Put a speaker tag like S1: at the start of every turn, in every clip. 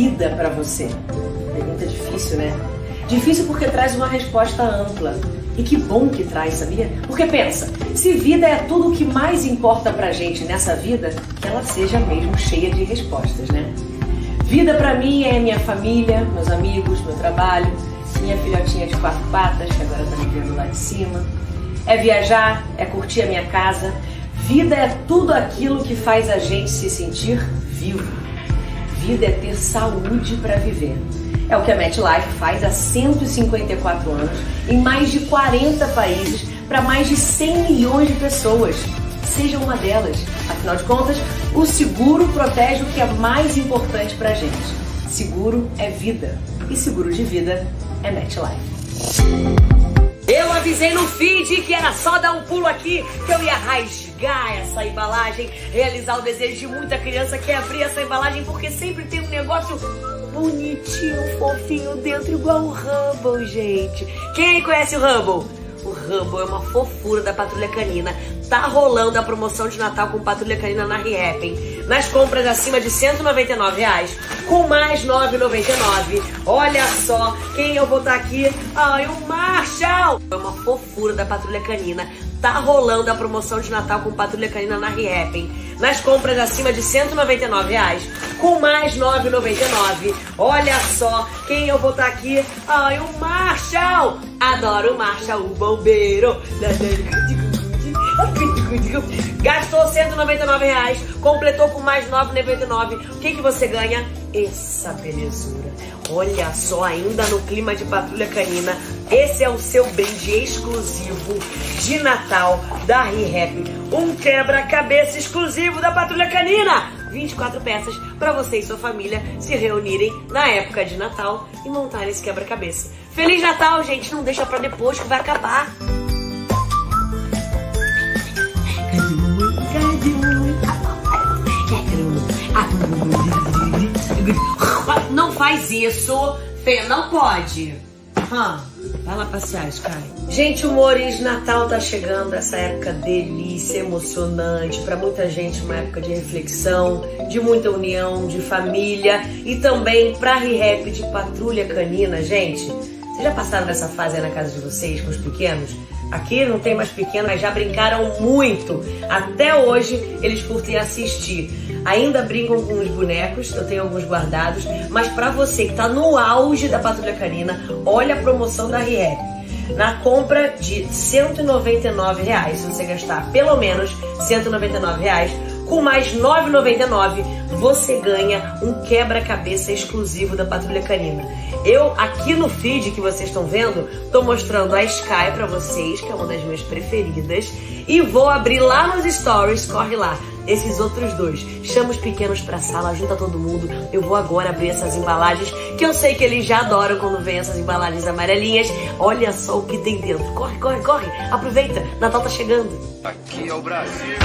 S1: vida para você? Pergunta difícil, né? Difícil porque traz uma resposta ampla. E que bom que traz, sabia? Porque pensa, se vida é tudo o que mais importa pra gente nessa vida, que ela seja mesmo cheia de respostas, né? Vida para mim é minha família, meus amigos, meu trabalho, minha filhotinha de quatro patas, que agora tá me vendo lá de cima. É viajar, é curtir a minha casa. Vida é tudo aquilo que faz a gente se sentir vivo. Vida é ter saúde para viver. É o que a MetLife faz há 154 anos, em mais de 40 países, para mais de 100 milhões de pessoas. Seja uma delas. Afinal de contas, o seguro protege o que é mais importante para a gente. Seguro é vida. E seguro de vida é MetLife. Eu avisei no feed que era só dar um pulo aqui que eu ia rasgar essa embalagem, realizar o desejo de muita criança que é abrir essa embalagem, porque sempre tem um negócio bonitinho, fofinho dentro, igual o Rumble, gente. Quem conhece o Rumble? O Rumble é uma fofura da Patrulha Canina. Tá rolando a promoção de Natal com Patrulha Canina na ReHap. Nas compras acima de 199 reais, com mais R$ 9,99. Olha só quem eu vou estar aqui. Ai, o Marshall! É uma fofura da Patrulha Canina. Tá rolando a promoção de Natal com Patrulha Canina na ReHap. Nas compras acima de 199 reais, com mais R$ 9,99. Olha só quem eu vou estar aqui. Ai, o Marshall! Adoro o Marshall, o bombeiro. Gastou 199 reais, completou com mais 9,99. O que, que você ganha? Essa belezura. Olha só, ainda no clima de patrulha canina, esse é o seu brinde exclusivo de Natal da ReHap. Um quebra-cabeça exclusivo da patrulha canina. 24 peças para você e sua família se reunirem na época de Natal e montar esse quebra-cabeça. Feliz Natal, gente! Não deixa para depois que vai acabar. Não faz isso, Fê, não pode. Vai lá passear, Sky. Gente, humores, Natal tá chegando, essa época delícia, emocionante, para muita gente uma época de reflexão, de muita união, de família e também pra ReHap de patrulha canina, gente. Vocês já passaram dessa fase aí na casa de vocês com os pequenos? Aqui não tem mais pequeno, mas já brincaram muito. Até hoje eles curtem assistir. Ainda brincam com os bonecos, eu tenho alguns guardados, mas para você que está no auge da patrulha canina, olha a promoção da ReHap. Na compra de 199 reais, se você gastar pelo menos 199 reais, com mais R$ 9,99 você ganha um quebra-cabeça exclusivo da Patrulha Canina. Eu, aqui no feed que vocês estão vendo, tô mostrando a Sky para vocês, que é uma das minhas preferidas, e vou abrir lá nos stories, corre lá, esses outros dois. Chama os pequenos pra sala, junta todo mundo. Eu vou agora abrir essas embalagens, que eu sei que eles já adoram quando vem essas embalagens amarelinhas. Olha só o que tem dentro. Corre, corre, corre. Aproveita, Natal tá chegando.
S2: Aqui é o Brasil.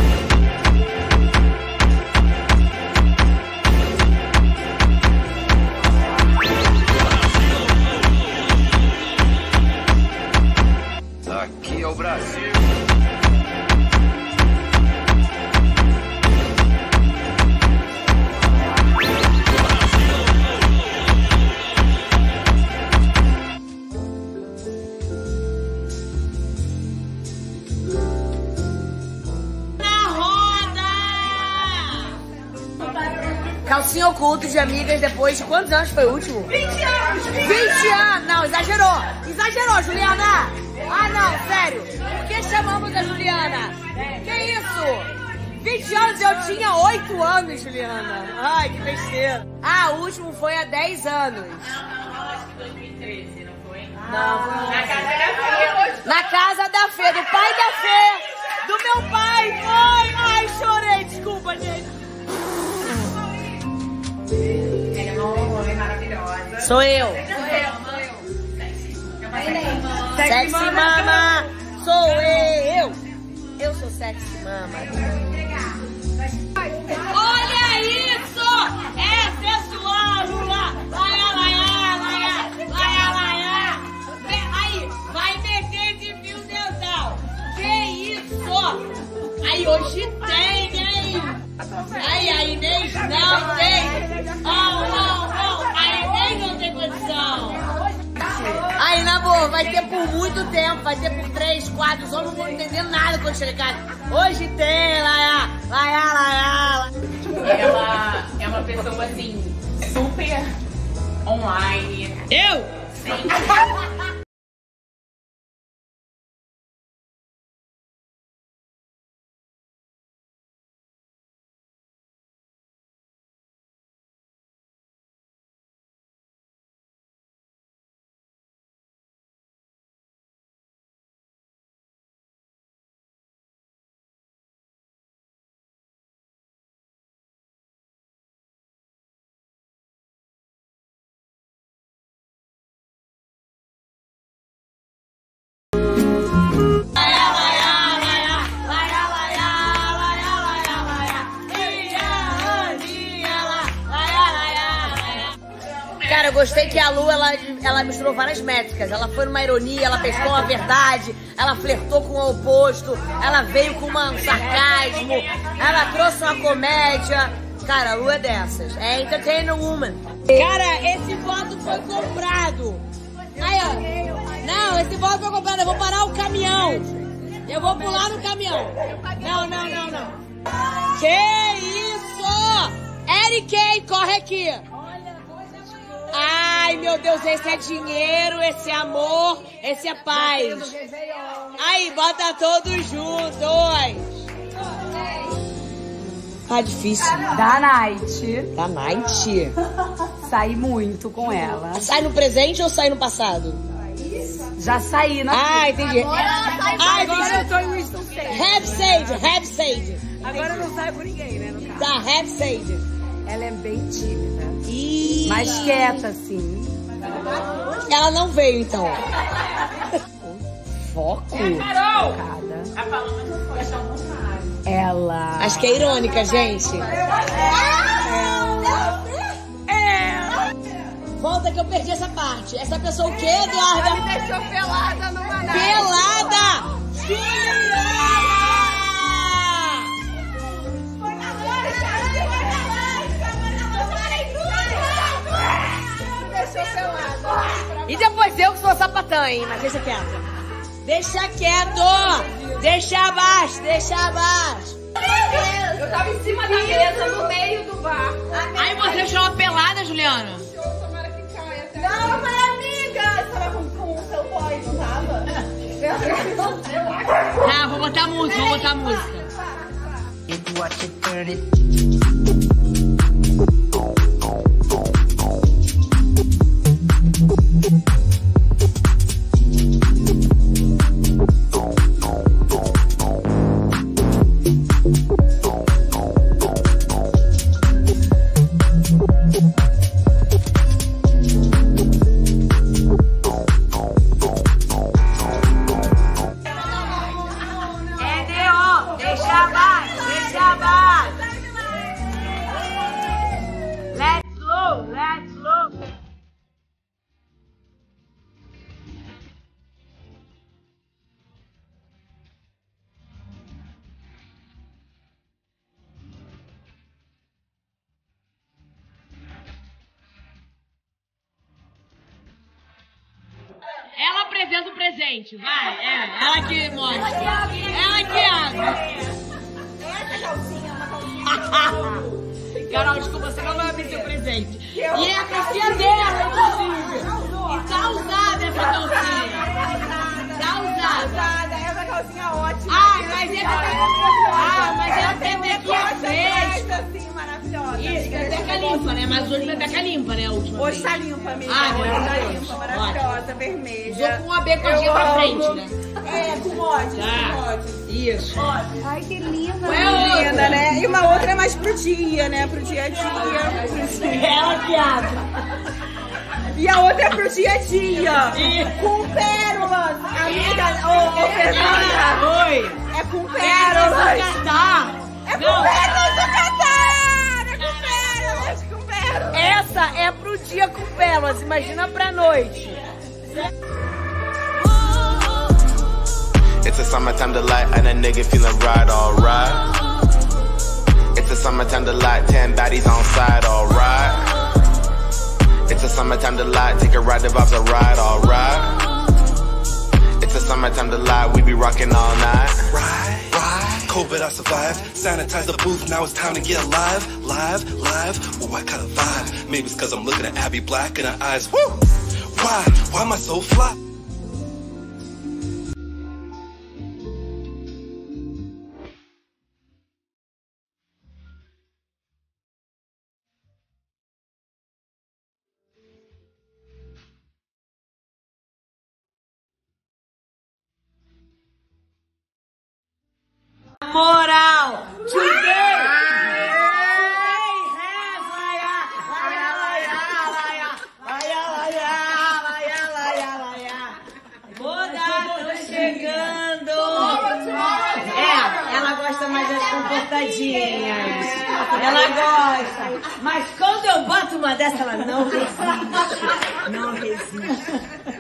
S1: Calcinha oculto de amigas depois de quantos anos foi o último?
S3: 20 anos!
S1: 20 anos! Não, exagerou! Exagerou, Juliana! Ah, não, sério! Por que chamamos a Juliana? Que isso? 20 anos eu tinha 8 anos, Juliana. Ai, que besteira. Ah, o último foi há 10 anos.
S3: Acho que 2013, não foi?
S1: Não.
S3: Na casa da Fê.
S1: Na casa da Fê, do pai Sou eu.
S3: Sexy
S1: Sexy mama! Sou eu! Eu sou sexy mama.
S3: Hoje tem,
S1: lá, lá, lá,
S4: Ela é uma pessoa assim, super online.
S1: Eu?
S4: Sim.
S1: Gostei que a Lu, ela, ela misturou várias métricas. Ela foi numa ironia, ela pescou uma verdade, ela flertou com o oposto, ela veio com uma, um sarcasmo, ela trouxe uma comédia. Cara, a Lu é dessas. É entertainer woman. Cara, esse voto foi comprado. Aí, ó. Não, esse voto foi comprado. Eu vou parar o caminhão. Eu vou pular no caminhão. Não, não, não, não. Que isso? Eric, corre aqui. Ai, meu Deus, esse é dinheiro, esse é amor, esse é paz. Aí, bota todos juntos. Tá difícil.
S5: Da Night.
S1: Da Night.
S5: Saí muito com ela.
S1: Sai no presente ou sai no passado?
S5: Já saí na
S1: Ah, entendi. Ah,
S5: Agora eu tô em Winston Sage.
S1: Have Sage, have Sage.
S5: Agora não saio com ninguém, né, no caso.
S1: Tá, have Sage.
S5: Ela é bem tímida.
S1: Ih.
S5: Mais quieta, assim.
S1: Ela não veio, então. Foco.
S4: Carol!
S5: Cada.
S4: A Paloma não foi achar um
S5: Ela.
S1: Acho que é irônica, gente. Volta que eu perdi essa parte. Essa pessoa o quê, Eduarda?
S5: me deixou pelada numa night.
S1: Pelada!
S5: E depois eu que sou sapatã, hein?
S1: Mas deixa quieto. Deixa quieto! Deixa abaixo, deixa abaixo.
S5: Eu tava em cima da mesa, no meio do bar.
S1: Aí você achou uma pelada, Juliana?
S5: Não, mas amiga! Você tava com, com o seu boy, não tava?
S1: Tá, vou botar música, vou botar música. Apresenta o presente, vai. É, ela que mostra. Ela que abre. Essa calcinha é uma calcinha. Carol, desculpa, você não vai abrir seu presente. E é a calcinha dela, inclusive. E tá usada essa calcinha.
S5: Calcinha ótima.
S1: Ah, mas é Ah, mas é a pepequinha fresca.
S5: assim, maravilhosa.
S1: Isso, pepeca limpa, né? Mas hoje pepeca limpa, né? A última
S5: Hoje tá limpa, amiga.
S1: Ah,
S5: Hoje tá limpa, maravilhosa, vermelha.
S1: Usou com uma becadinha pra frente, né?
S5: É, com ódio,
S1: Tá.
S5: com ódio.
S1: Isso.
S5: Ai, que linda.
S1: É?
S5: Linda, né? E uma outra é mais pro dia, né? Pro dia a dia.
S1: Ela que abre.
S5: E a outra é pro dia a dia. Com pérolas. Amiga, ô, ô Fernanda.
S1: Oi.
S5: É com
S1: Pérolas do
S5: pérolas.
S1: Catar.
S5: É com pérolas do Catar. É com pérolas, com pérolas.
S1: Essa é pro dia com pérolas, imagina pra noite.
S6: It's a summertime delight and a nigga feeling right, alright. It's a summertime delight, 10 baddies on side, alright. It's a summertime delight, take a ride, the vibes are right, alright. Summertime delight. We be rocking all night.
S7: Right, right. COVID, I survived. Sanitize the booth, now it's time to get live. Live, live. Well, what kind of vibe? Maybe it's cause I'm looking at Abby Black in her eyes. Woo! Why? Why am I so fly?
S1: Uma dessa, ela não resiste. Não resiste.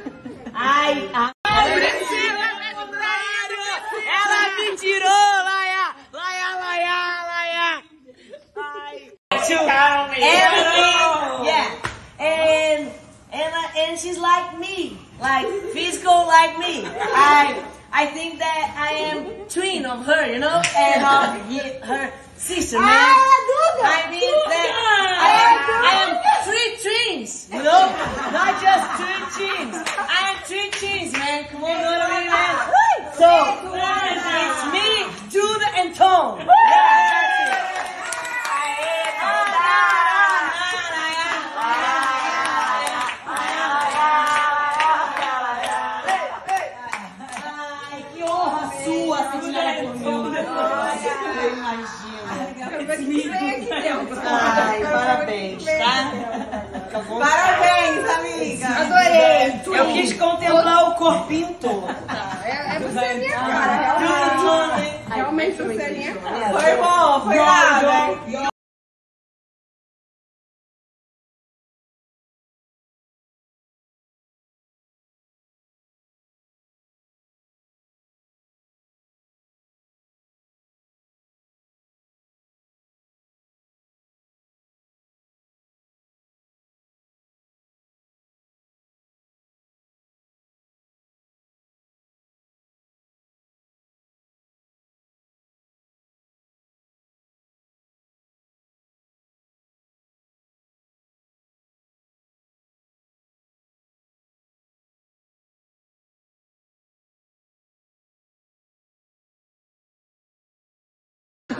S1: Ai, parabéns, tá?
S5: Parabéns, amiga.
S1: Adorei. Eu quis contemplar o corpinho todo.
S5: É, é você minha cara. Realmente você é minha cara. Foi bom, foi nada.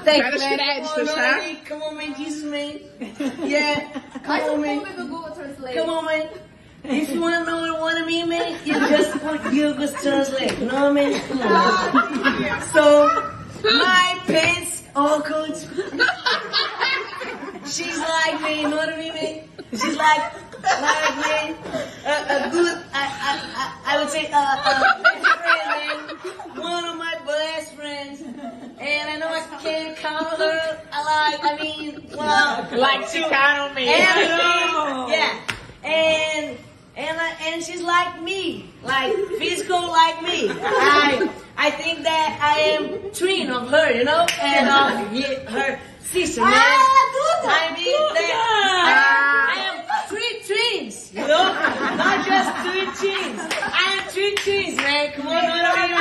S5: Thanks, man.
S1: Come on, man, Jesus, man. Yeah, come on, man. Come on, man. If you want to know what I mean, man, you just put Google Translate. You know what I mean? So, my pants all good. She's like me, you know what I mean, man? She's like, like me, a, a good, I, I, I, I would say, uh, uh, like, I mean, well,
S4: like Chicano man.
S1: And, yeah, and and and she's like me, like physical like me. I I think that I am twin of her, you know, and of her sister. Man. Ah, I mean that I am, I am three twins, you know, not just two twins. I am three twins, man. Come on,